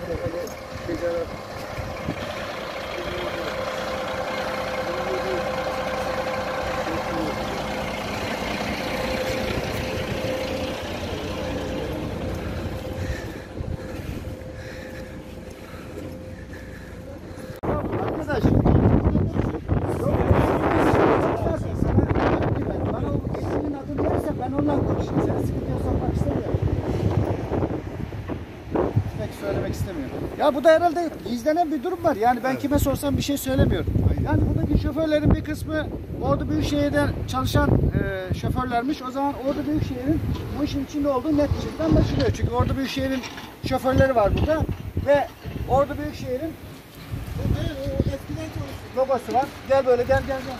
দেখা যায় Ya bu da herhalde gizlenen bir durum var. Yani ben kime sorsam bir şey söylemiyorum. Yani buradaki şoförlerin bir kısmı Ordu Büyükşehir'de çalışan e, şoförlermiş. O zaman Ordu Büyükşehir'in bu işin içinde olduğu net bir şekilde anlaşılıyor. Çünkü Ordu Büyükşehir'in şoförleri var burada ve Ordu Büyükşehir'in logosu var. Gel böyle gel gel gel.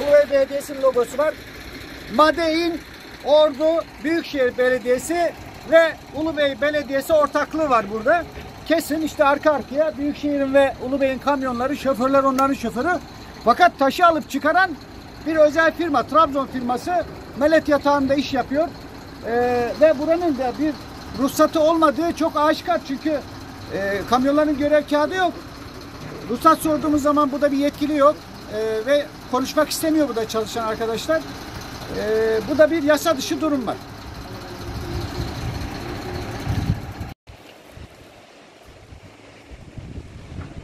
Ulu Belediyesi'nin logosu var. Madein Ordu Büyükşehir Belediyesi ve Ulubey Belediyesi ortaklığı var burada. Kesin işte arka arkaya Büyükşehir'in ve Ulubey'in kamyonları, şoförler onların şoförü. Fakat taşı alıp çıkaran bir özel firma, Trabzon firması Melet Yatağı'nda iş yapıyor. Ee, ve buranın da bir ruhsatı olmadığı çok aşikar çünkü e, kamyonların görev kağıdı yok. Ruhsat sorduğumuz zaman burada bir yetkili yok Ee, ve konuşmak istemiyor burada çalışan arkadaşlar. Ee, bu da bir yasa dışı durum var.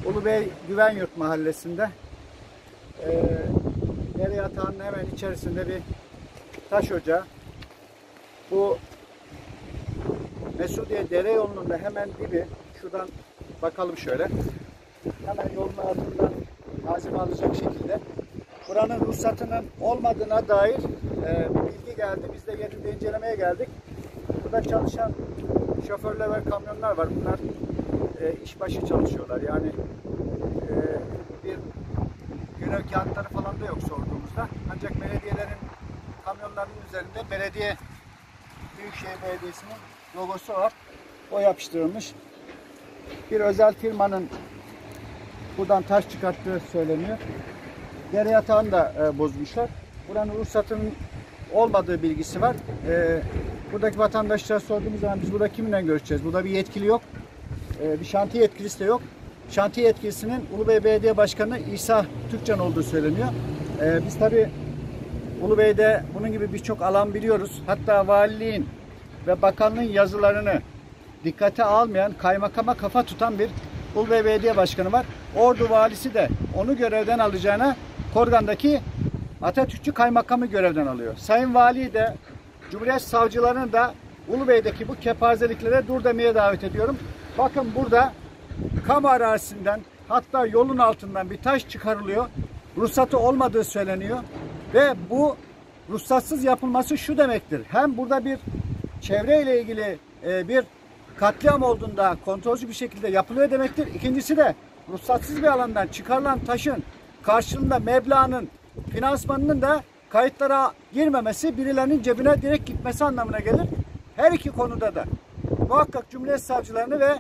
Ulubey Güvenyurt mahallesinde ee, dere yatağının hemen içerisinde bir taş ocağı. Bu Mesudiye dere yolunun da hemen dibi. Şuradan bakalım şöyle. Hemen yolun altından malzeme alacak şekilde. Buranın ruhsatının olmadığına dair e, bilgi geldi. Biz de yerinde incelemeye geldik. Burada çalışan şoförler ve kamyonlar var. Bunlar e, işbaşı çalışıyorlar. Yani e, bir görev kağıtları falan da yok sorduğumuzda. Ancak belediyelerin kamyonlarının üzerinde belediye Büyükşehir Belediyesi'nin logosu var. O yapıştırılmış. Bir özel firmanın buradan taş çıkarttığı söyleniyor. Dere yatağını da e, bozmuşlar. Buranın ruhsatının olmadığı bilgisi var. E, buradaki vatandaşlara sorduğumuz zaman biz burada kiminle görüşeceğiz? Burada bir yetkili yok. E, bir şantiye yetkilisi de yok. Şantiye yetkilisinin Ulubey Belediye Başkanı İsa Türkcan olduğu söyleniyor. E, biz tabii Ulubey'de bunun gibi birçok alan biliyoruz. Hatta valiliğin ve bakanlığın yazılarını dikkate almayan, kaymakama kafa tutan bir Ulubey Belediye Başkanı var. Ordu valisi de onu görevden alacağına Korgan'daki Atatürkçü kaymakamı görevden alıyor. Sayın Vali de Cumhuriyet savcılarını da Ulubey'deki bu kepazeliklere dur demeye davet ediyorum. Bakın burada kamu arazisinden hatta yolun altından bir taş çıkarılıyor. Ruhsatı olmadığı söyleniyor. Ve bu ruhsatsız yapılması şu demektir. Hem burada bir çevreyle ilgili e, bir katliam olduğunda kontrolcü bir şekilde yapılıyor demektir. İkincisi de ruhsatsız bir alandan çıkarılan taşın karşılığında meblağının finansmanının da kayıtlara girmemesi birilerinin cebine direkt gitmesi anlamına gelir. Her iki konuda da muhakkak Cumhuriyet Savcılarını ve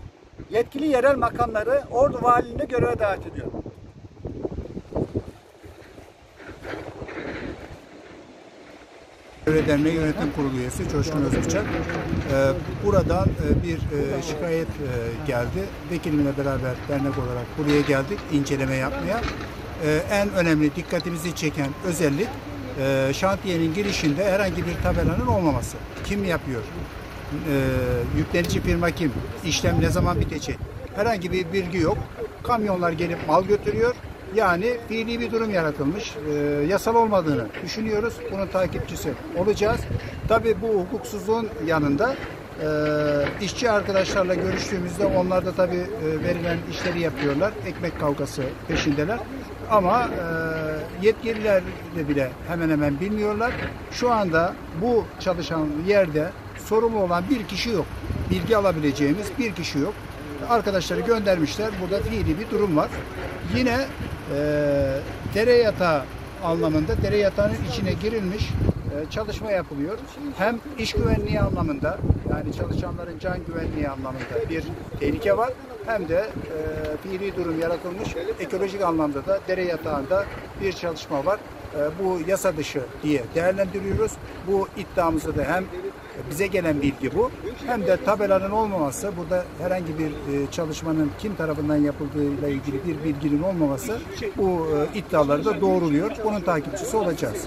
yetkili yerel makamları Ordu Valiliğine göreve davet ediyor. Çevre Derneği Yönetim Kurulu üyesi Coşkun Özbıçak. Ee, buradan e, bir e, şikayet e, geldi. Vekilimle beraber dernek olarak buraya geldik inceleme yapmaya. Ee, en önemli dikkatimizi çeken özellik e, şantiyenin girişinde herhangi bir tabelanın olmaması. Kim yapıyor? Ee, yüklenici firma kim? İşlem ne zaman bitecek? Herhangi bir bilgi yok. Kamyonlar gelip mal götürüyor. Yani fiili bir durum yaratılmış. Ee, yasal olmadığını düşünüyoruz. Bunun takipçisi olacağız. Tabii bu hukuksuzluğun yanında işçi arkadaşlarla görüştüğümüzde onlar da tabii e, verilen işleri yapıyorlar. Ekmek kavgası peşindeler. Ama e, yetkililer de bile hemen hemen bilmiyorlar. Şu anda bu çalışan yerde sorumlu olan bir kişi yok. Bilgi alabileceğimiz bir kişi yok. Arkadaşları göndermişler. Burada fiili bir durum var. Yine e, dere yatağı anlamında dere yatağının içine girilmiş e, çalışma yapılıyor. Hem iş güvenliği anlamında yani çalışanların can güvenliği anlamında bir tehlike var. Hem de e, fiili durum yaratılmış ekolojik anlamda da dere yatağında bir çalışma var. e, bu yasa dışı diye değerlendiriyoruz. Bu iddiamızı da hem bize gelen bilgi bu hem de tabelanın olmaması burada herhangi bir e, çalışmanın kim tarafından yapıldığıyla ilgili bir bilginin olmaması bu e, iddiaları da doğruluyor. Bunun takipçisi olacağız.